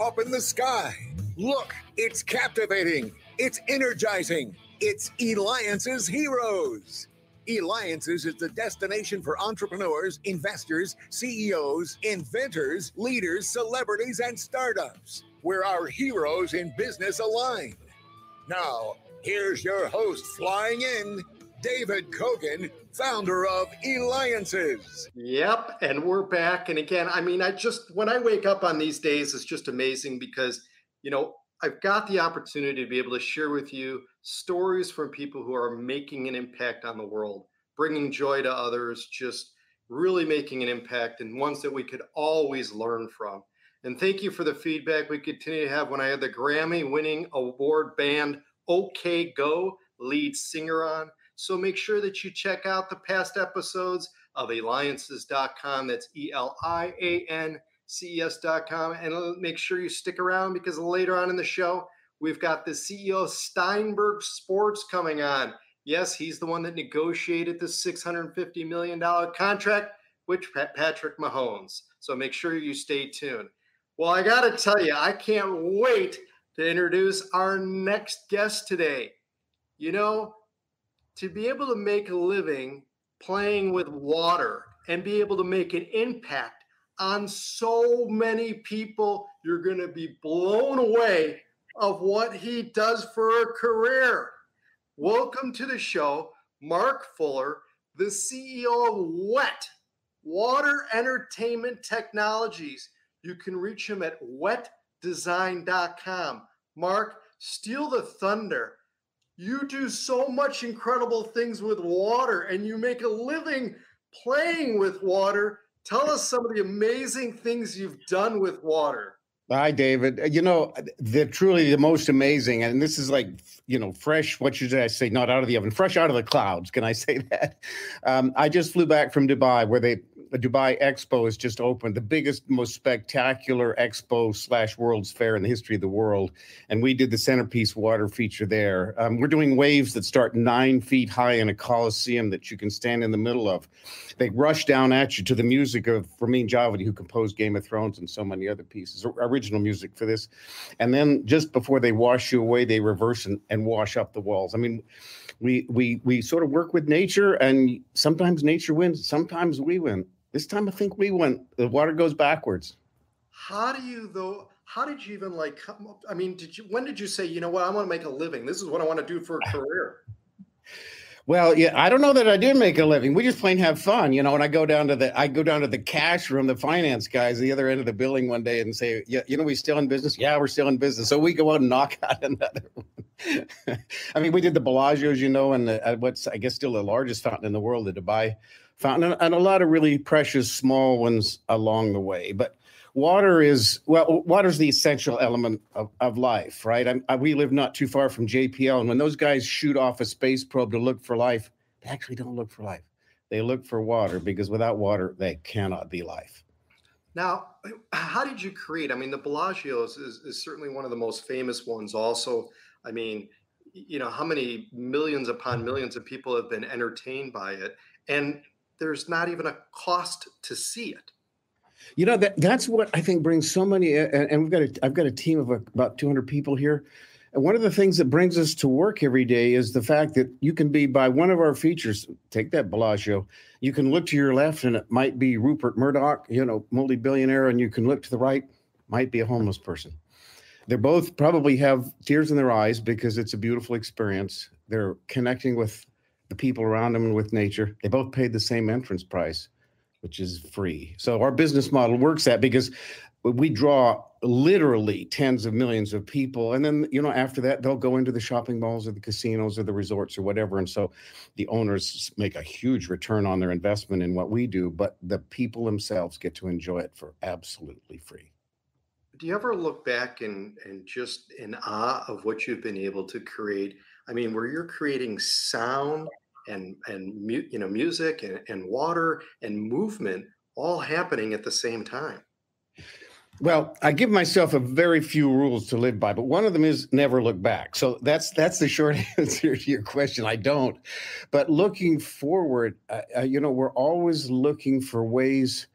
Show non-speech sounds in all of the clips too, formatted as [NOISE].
up in the sky. Look, it's captivating, it's energizing, it's Eliance's Heroes. Eliances is the destination for entrepreneurs, investors, CEOs, inventors, leaders, celebrities, and startups, where our heroes in business align. Now, here's your host flying in, David Cogan, founder of Eliances. Yep, and we're back. And again, I mean, I just when I wake up on these days, it's just amazing because you know I've got the opportunity to be able to share with you stories from people who are making an impact on the world, bringing joy to others, just really making an impact, and ones that we could always learn from. And thank you for the feedback we continue to have when I had the Grammy winning award band OK Go lead singer on. So make sure that you check out the past episodes of eliances.com. That's E L I A N C E S.com. And make sure you stick around because later on in the show, we've got the CEO Steinberg Sports coming on. Yes, he's the one that negotiated the $650 million contract with Patrick Mahomes. So make sure you stay tuned. Well, I got to tell you, I can't wait to introduce our next guest today. You know, to be able to make a living playing with water and be able to make an impact on so many people, you're going to be blown away of what he does for a career. Welcome to the show, Mark Fuller, the CEO of WET, Water Entertainment Technologies. You can reach him at wetdesign.com. Mark, steal the thunder you do so much incredible things with water and you make a living playing with water. Tell us some of the amazing things you've done with water. Hi, David. Uh, you know, they're truly the most amazing. And this is like, you know, fresh, what should I say? Not out of the oven, fresh out of the clouds. Can I say [LAUGHS] that? Um, I just flew back from Dubai where they the Dubai Expo has just opened, the biggest, most spectacular expo slash World's Fair in the history of the world. And we did the centerpiece water feature there. Um, we're doing waves that start nine feet high in a coliseum that you can stand in the middle of. They rush down at you to the music of Ramin Djawadi, who composed Game of Thrones and so many other pieces, original music for this. And then just before they wash you away, they reverse and, and wash up the walls. I mean, we we we sort of work with nature, and sometimes nature wins, sometimes we win. This time I think we went. The water goes backwards. How do you though? How did you even like come up? I mean, did you? When did you say, you know what? I want to make a living. This is what I want to do for a career. Well, yeah, I don't know that I did make a living. We just plain have fun, you know. And I go down to the I go down to the cash room, the finance guys, the other end of the building one day, and say, "Yeah, you know, we still in business? Yeah, we're still in business." So we go out and knock [LAUGHS] out another one. [LAUGHS] I mean, we did the Bellagio's, you know, and the, uh, what's I guess still the largest fountain in the world, the Dubai fountain, and a lot of really precious small ones along the way. But water is well, water is the essential element of, of life, right? I, I, we live not too far from JPL, and when those guys shoot off a space probe to look for life, they actually don't look for life. They look for water because without water, they cannot be life. Now, [CLEARS THROAT] how did you create? I mean, the Bellagio's is, is certainly one of the most famous ones. Also, I mean, you know, how many millions upon millions of people have been entertained by it, and there's not even a cost to see it. You know that that's what I think brings so many, and, we've got a, I've got a team of about 200 people here. And one of the things that brings us to work every day is the fact that you can be by one of our features. Take that Bellagio. You can look to your left, and it might be Rupert Murdoch, you know, multi-billionaire, and you can look to the right, might be a homeless person. They both probably have tears in their eyes because it's a beautiful experience. They're connecting with the people around them and with nature. They both paid the same entrance price, which is free. So our business model works that because we draw literally tens of millions of people and then you know after that they'll go into the shopping malls or the casinos or the resorts or whatever and so the owners make a huge return on their investment in what we do but the people themselves get to enjoy it for absolutely free do you ever look back and and just in awe of what you've been able to create i mean where you're creating sound and and you know music and, and water and movement all happening at the same time. Well i give myself a very few rules to live by but one of them is never look back. So that's that's the short [LAUGHS] answer to your question. I don't. But looking forward uh, uh, you know we're always looking for ways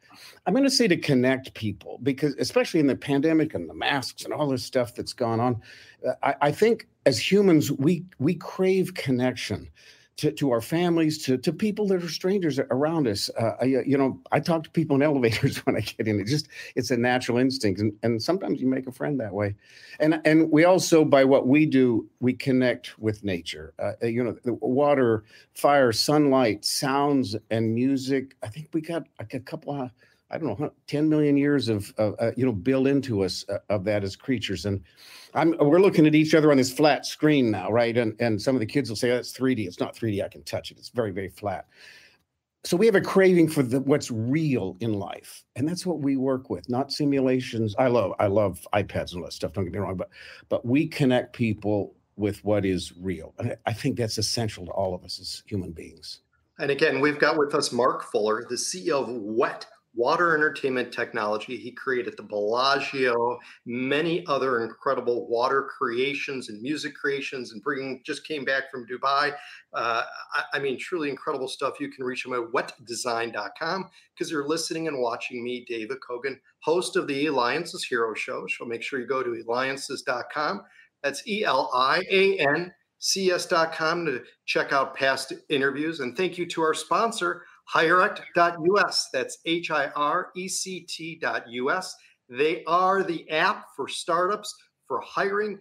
I'm going to say to connect people because, especially in the pandemic and the masks and all this stuff that's gone on, uh, I, I think as humans we we crave connection to, to our families, to, to people that are strangers around us. Uh, I, you know, I talk to people in [LAUGHS] elevators when I get in. It just it's a natural instinct, and, and sometimes you make a friend that way. And and we also by what we do, we connect with nature. Uh, you know, the water, fire, sunlight, sounds, and music. I think we got like a couple of I don't know, 10 million years of, uh, you know, built into us uh, of that as creatures. And I'm, we're looking at each other on this flat screen now, right? And, and some of the kids will say, oh, that's 3D. It's not 3D. I can touch it. It's very, very flat. So we have a craving for the, what's real in life. And that's what we work with, not simulations. I love, I love iPads and all that stuff. Don't get me wrong, but, but we connect people with what is real. And I think that's essential to all of us as human beings. And again, we've got with us Mark Fuller, the CEO of WET water entertainment technology. He created the Bellagio, many other incredible water creations and music creations, and bringing just came back from Dubai. Uh, I, I, mean, truly incredible stuff. You can reach him at wetdesign.com because you're listening and watching me, David Cogan, host of the Eliances Hero Show. So make sure you go to eliances.com. That's E L I A N C S.com to check out past interviews. And thank you to our sponsor, Hirect.us. That's H I R E C T.us. They are the app for startups for hiring.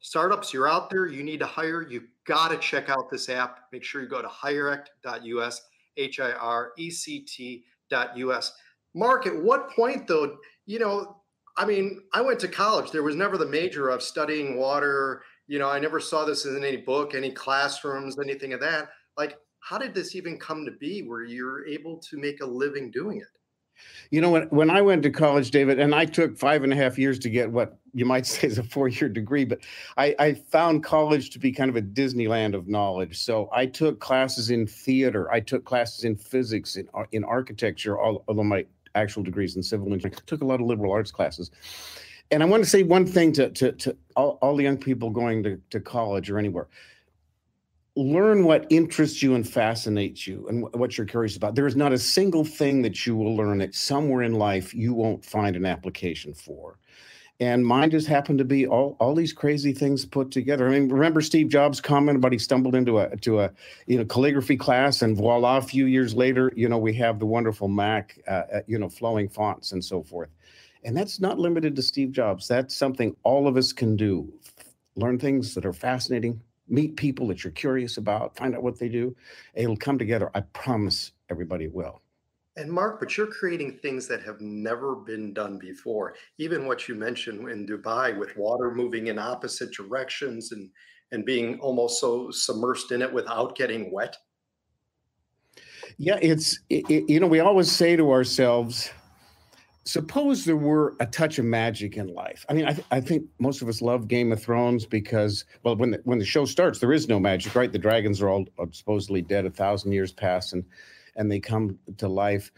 Startups, you're out there, you need to hire, you got to check out this app. Make sure you go to hirect.us, H I R E C T.us. Mark, at what point, though, you know, I mean, I went to college. There was never the major of studying water. You know, I never saw this in any book, any classrooms, anything of that. Like, how did this even come to be where you're able to make a living doing it? You know, when, when I went to college, David, and I took five and a half years to get what you might [LAUGHS] say is a four year degree, but I, I, found college to be kind of a Disneyland of knowledge. So I took classes in theater, I took classes in physics, in, uh, in architecture, although my actual degrees in civil engineering, I took a lot of liberal arts classes. And I want to say one thing to, to, to all, all the young people going to, to college or anywhere learn what interests you and fascinates you and what you're curious about. There is not a single thing that you will learn that somewhere in life you won't find an application for. And mine just happened to be all, all these crazy things put together. I mean, remember Steve Jobs' comment about he stumbled into a to a you know calligraphy class, and voila, a few years later, you know, we have the wonderful Mac, uh, uh you know, flowing fonts and so forth. And that's not limited to Steve Jobs. That's something all of us can do. Learn things that are fascinating, meet people that you're curious about, find out what they do. It'll come together. I promise everybody will. And Mark, but you're creating things that have never been done before. Even what you mentioned in Dubai with water moving in opposite directions and and being almost so submersed in it without getting wet. Yeah, it's it, you know we always say to ourselves, suppose there were a touch of magic in life. I mean, I, th- I think most of us love Game of Thrones because, well, when the, when the show starts, there is no magic, right? The dragons are all supposedly dead, a thousand years pass, and and they come to life.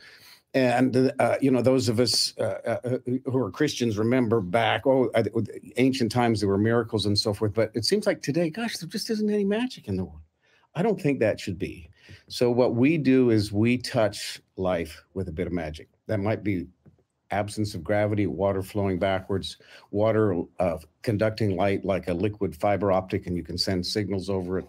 And uh, you know, those of us uh, uh, who are Christians remember back, oh, ancient times there were miracles and so forth. But it seems like today, gosh, there just isn't any magic in the world. I don't think that should be. So what we do is we touch life with a bit of magic. That might be absence of gravity, water flowing backwards, water uh, conducting light like a liquid fiber optic, and you can send signals over it.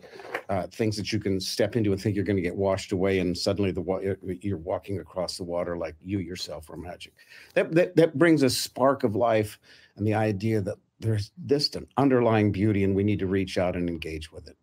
Uh, things that you can step into and think you're going to get washed away, and suddenly the wa- you're walking across the water like you yourself are magic. That, that that brings a spark of life and the idea that there's this an underlying beauty, and we need to reach out and engage with it.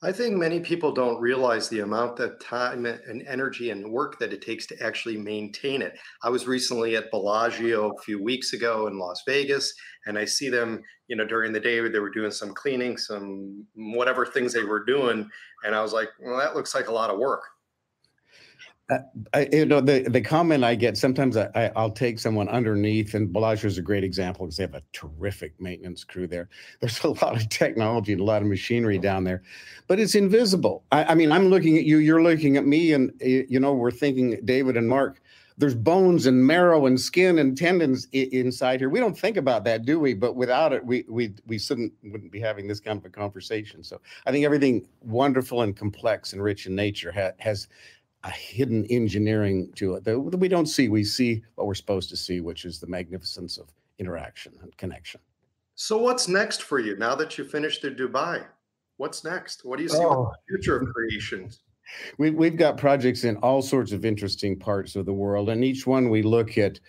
I think many people don't realize the amount of time and energy and work that it takes to actually maintain it. I was recently at Bellagio a few weeks ago in Las Vegas, and I see them, you know, during the day they were doing some cleaning, some whatever things they were doing, and I was like, well, that looks like a lot of work. Uh, I, you know the the comment I get sometimes I, I will take someone underneath and Bellagio is a great example because they have a terrific maintenance crew there. There's a lot of technology and a lot of machinery down there, but it's invisible. I, I mean, I'm looking at you, you're looking at me, and you know we're thinking David and Mark. There's bones and marrow and skin and tendons I- inside here. We don't think about that, do we? But without it, we we we shouldn't wouldn't be having this kind of a conversation. So I think everything wonderful and complex and rich in nature ha- has a hidden engineering to it that we don't see. We see what we're supposed to see, which is the magnificence of interaction and connection. So, what's next for you now that you finished the Dubai? What's next? What do you see oh. the future of creations? [LAUGHS] we, we've got projects in all sorts of interesting parts of the world, and each one we look at.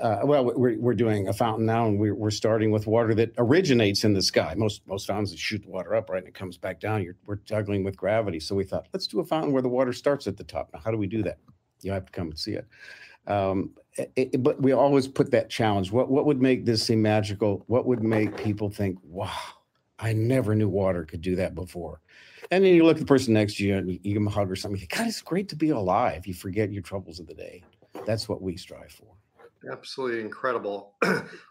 Uh, well, we're, we're doing a fountain now, and we're, we're starting with water that originates in the sky. Most most fountains shoot the water up, right, and it comes back down. You're, we're juggling with gravity, so we thought, let's do a fountain where the water starts at the top. Now, how do we do that? You have to come and see it. Um, it, but we always put that challenge. What what would make this seem magical? What would make people think, "Wow, I never knew water could do that before"? And then you look at the person next to you and you give them a hug or something. God, it's great to be alive. You forget your troubles of the day. That's what we strive for. Absolutely incredible. [CLEARS THROAT]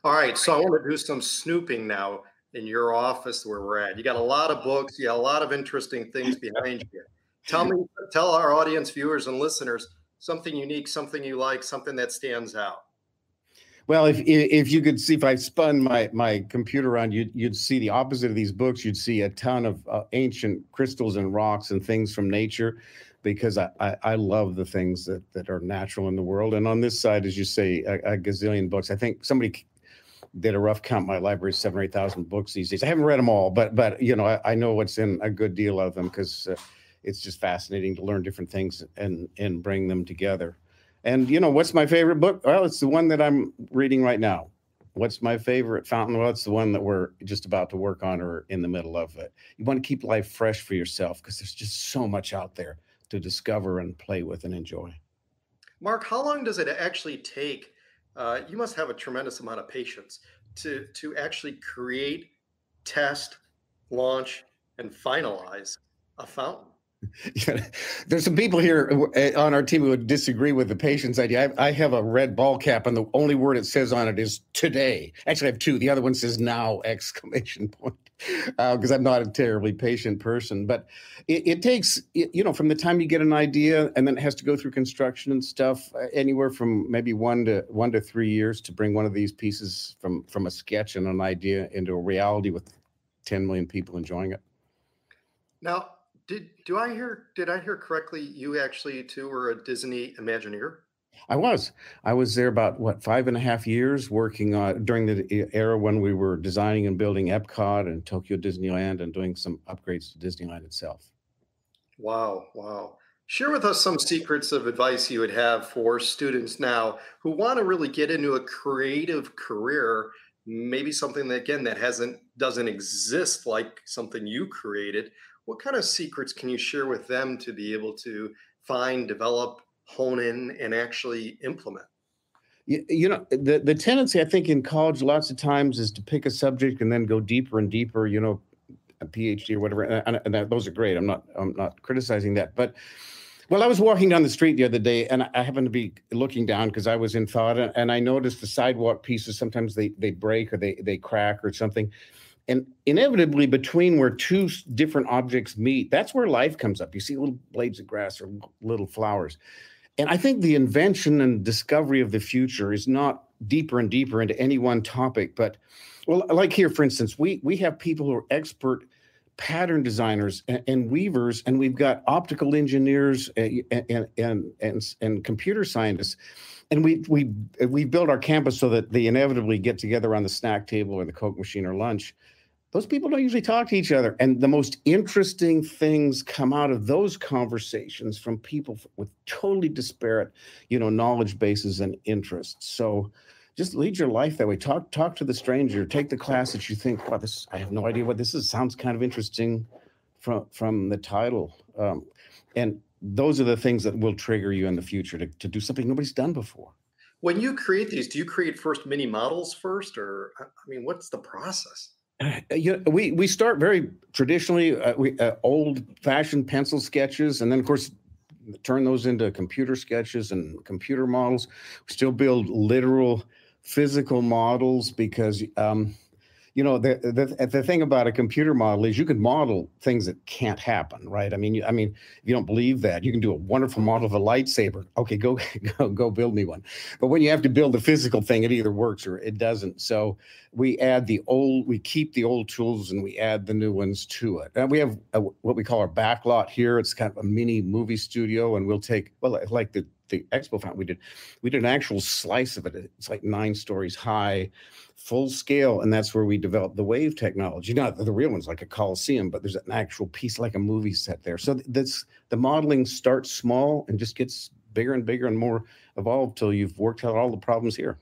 All right, so I want to do some snooping now in your office where we're at. You got a lot of books. You got a lot of interesting things behind you. Tell me, tell our audience, viewers, and listeners something unique, something you like, something that stands out? Well, if if you could see, if I spun my my computer around, you'd you'd see the opposite of these books. You'd see a ton of uh, ancient crystals and rocks and things from nature, because I, I, I love the things that that are natural in the world. And on this side, as you say, a, a gazillion books. I think somebody did a rough count. My library is seven or eight thousand books these days. I haven't read them all, but but you know I, I know what's in a good deal of them because. Uh, it's just fascinating to learn different things and and bring them together. And you know, what's my favorite book? Well, it's the one that I'm reading right now. What's my favorite fountain? Well, it's the one that we're just about to work on or in the middle of it. You want to keep life fresh for yourself because there's just so much out there to discover and play with and enjoy. Mark, how long does it actually take? Uh, you must have a tremendous amount of patience to to actually create, test, launch, and finalize a fountain. [LAUGHS] There's some people here uh, on our team who would disagree with the patience idea. I, I, have a red ball cap, and the only word it says on it is today. Actually, I have two. The other one says now! [LAUGHS] Exclamation point. Because uh, I'm not a terribly patient person, but it, it takes you know from the time you get an idea, and then it has to go through construction and stuff, uh, anywhere from maybe one to one to three years to bring one of these pieces from from a sketch and an idea into a reality with 10 million people enjoying it. Now, did do I hear did I hear correctly? You actually too were a Disney Imagineer. I was. I was there about what five and a half years working on during the era when we were designing and building Epcot and Tokyo Disneyland and doing some upgrades to Disneyland itself. Wow, wow. Share with us some secrets of advice you would have for students now who want to really get into a creative career, maybe something that again that hasn't doesn't exist like something you created what kind of secrets can you share with them to be able to find, develop, hone in, and actually implement? You, know, the, the tendency I think in college lots of times is to pick a subject and then go deeper and deeper, you know, a PhD or whatever. And, and those are great. I'm not I'm not criticizing that. But well, I was walking down the street the other day, and I happened to be looking down because I was in thought, and I noticed the sidewalk pieces sometimes they they break or they they crack or something and inevitably between where two different objects meet that's where life comes up. You see little blades of grass or little flowers. And i think the invention and discovery of the future is not deeper and deeper into any one topic but well like here for instance we we have people who are expert pattern designers and, and weavers and we've got optical engineers and and and, and, and computer scientists. And we we we build our campus so that they inevitably get together on the snack table or the coke machine or lunch those people don't usually talk to each other. And the most interesting things come out of those conversations from people with totally disparate, you know, knowledge bases and interests. So just lead your life that way. Talk talk to the stranger. Take the class that you think, wow, this I have no idea what this is. Sounds kind of interesting from from the title. Um, and those are the things that will trigger you in the future to, to do something nobody's done before. When you create these, do you create first mini models first, or I mean, what's the process? Uh, you know, we we start very traditionally, uh, we uh, old fashioned pencil sketches, and then of course turn those into computer sketches and computer models. We still build literal physical models because um, you know the, the the thing about a computer model is you can model things that can't happen right? I mean you, i mean if you don't believe that you can do a wonderful model of a lightsaber. Okay go [LAUGHS] go go build me one. But when you have to build a physical thing it either works or it doesn't. So we add the old we keep the old tools and we add the new ones to it. And we have a, what we call our backlot here. It's kind of a mini movie studio and we'll take well like the the expo fountain we did we did an actual slice of it. It's like nine stories high full scale and that's where we developed the wave technology. Not the real ones like a coliseum but there's an actual piece like a movie set there. So that's the modeling starts small and just gets bigger and bigger and more evolved till you've worked out all the problems here.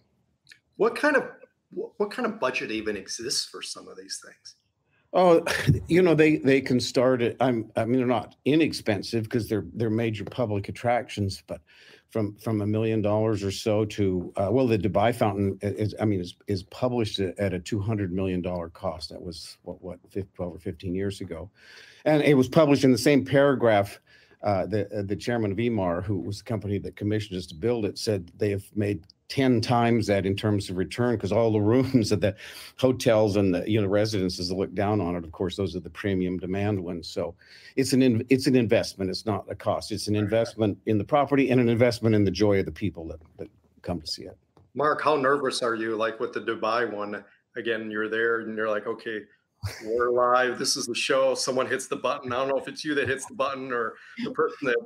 What kind of what kind of budget even exists for some of these things? Oh, [SIGHS] you know they they can start it. I'm I mean they're not inexpensive because they're they're major public attractions, but from from a million dollars or so to uh, well the Dubai fountain is I mean is is published at a two hundred million dollar cost. That was what what 12 or fifteen years ago, and it was published in the same paragraph. Uh, the uh, the chairman of Emaar, who was the company that commissioned us to build it, said they have made 10 times that in terms of return because all the [LAUGHS] rooms at the hotels and the you know residences that look down on it of course those are the premium demand ones. So it's an in, it's an investment it's not a cost. It's an investment in the property and an investment in the joy of the people that, that come to see it. Mark how nervous are you like with the dubai one? Again you're there and you're like okay we're live this is the show. Someone hits the button. I don't know if it's you that hits the button or the person that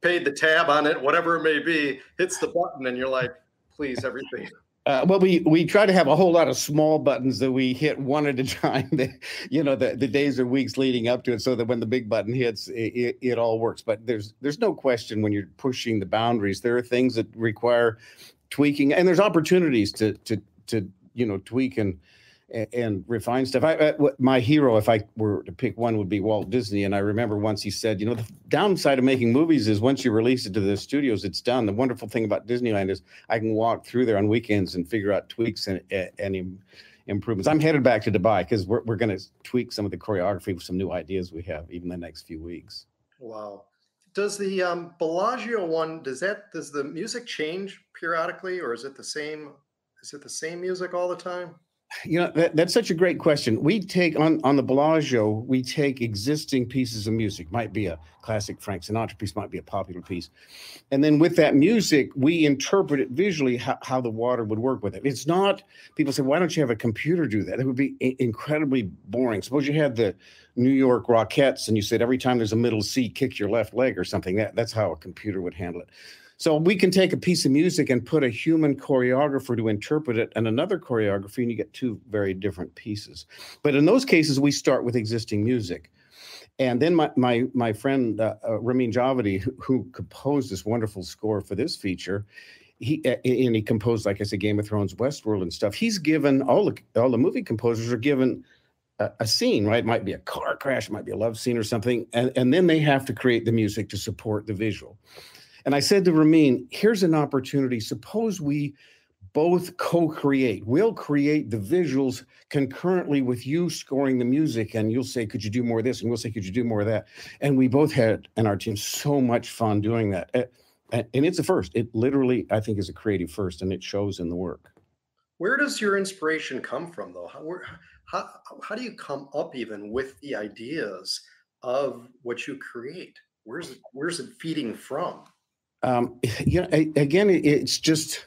paid the tab on it whatever it may be hits the button and you're like please, everything. [LAUGHS] Uh, well, we we try to have a whole lot of small buttons that we hit one at a [LAUGHS] time. That, you know, the, the days or weeks leading up to it, so that when the big button hits, it, it, it, all works. But there's there's no question when you're pushing the boundaries, there are things that require tweaking, and there's opportunities to to to you know tweak and and refine stuff. I, I, my hero, if I were to pick one, would be Walt Disney. And I remember once he said, you know, the downside of making movies is once you release it to the studios, it's done. The wonderful thing about Disneyland is I can walk through there on weekends and figure out tweaks and, and improvements. I'm headed back to Dubai because we're, we're going to tweak some of the choreography with some new ideas we have even the next few weeks. Wow. Does the um, Bellagio one, does that, does the music change periodically or is it the same? Is it the same music all the time? You know, that, that's such a great question. We take on on the Bellagio, we take existing pieces of music, might be a classic Frank Sinatra piece, might be a popular piece. And then with that music, we interpret it visually how, how the water would work with it. It's not, people say, why don't you have a computer do that? It would be incredibly boring. Suppose you had the New York Rockettes and you said every time there's a middle C, kick your left leg or something. That, that's how a computer would handle it. So we can take a piece of music and put a human choreographer to interpret it and another choreography, and you get two very different pieces. But in those cases, we start with existing music. And then my my my friend uh, uh, Ramin Djawadi, who, who, composed this wonderful score for this feature, he uh, and he composed, like I said, Game of Thrones, Westworld, and stuff. He's given all the all the movie composers are given a, a scene, right? It might be a car crash, it might be a love scene or something, and, and then they have to create the music to support the visual. And I said to Ramin, here's an opportunity. Suppose we both co-create. We'll create the visuals concurrently with you scoring the music, and you'll say, "Could you do more of this?" And we'll say, "Could you do more of that?" And we both had, and our team, so much fun doing that. And it's a first. It literally, I think, is a creative first, and it shows in the work. Where does your inspiration come from, though? How, how, how do you come up even with the ideas of what you create? Where's it, where's it feeding from? Um, you know, again, it's just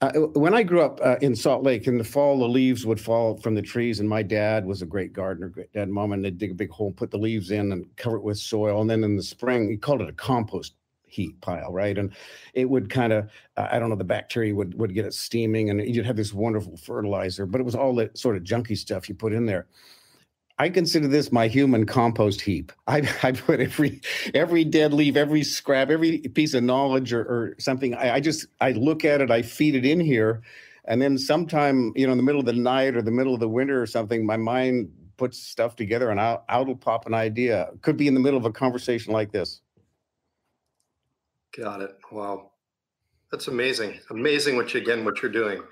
uh, when I grew up uh, in Salt Lake in the fall, the leaves would fall from the trees, and my dad was a great gardener, great dad, mom, and they'd dig a big hole, put the leaves in, and cover it with soil, and then in the spring, he called it a compost heap pile, right? And it would kind of, uh, I don't know, the bacteria would would get it steaming, and you'd have this wonderful fertilizer, but it was all that sort of junky stuff you put in there. I consider this my human compost heap. I, [LAUGHS] I put every every dead leaf, every scrap, every piece of knowledge or, or something. I, I, just I look at it, I feed it in here, and then sometime you know in the middle of the night or the middle of the winter or something, my mind puts stuff together and out out'll pop an idea. Could be in the middle of a conversation like this. Got it. Wow, that's amazing. Amazing what you again what you're doing.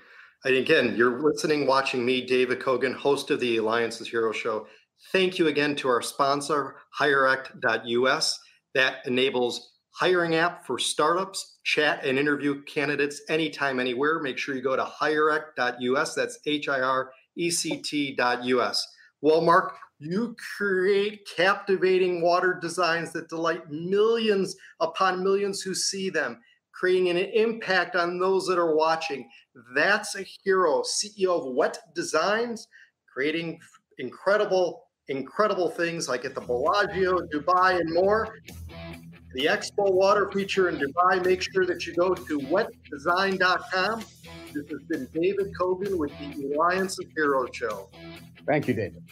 And again, you're listening, watching me, David Cogan, host of the Eliances Hero Show. Thank you again to our sponsor, Hirect.us, that enables hiring app for startups, chat and interview candidates anytime, anywhere. Make sure you go to Hirect.us. That's H I R ect.us. Well, Mark, you create captivating water designs that delight millions upon millions who see them, creating an impact on those that are watching. That's a hero, CEO of Wet Designs, creating incredible, incredible things like at the Bellagio, Dubai, and more. The Expo Water feature in Dubai. Make sure that you go to wetdesign.com. This has been David Cogan with the Alliance of Heroes Show. Thank you, David.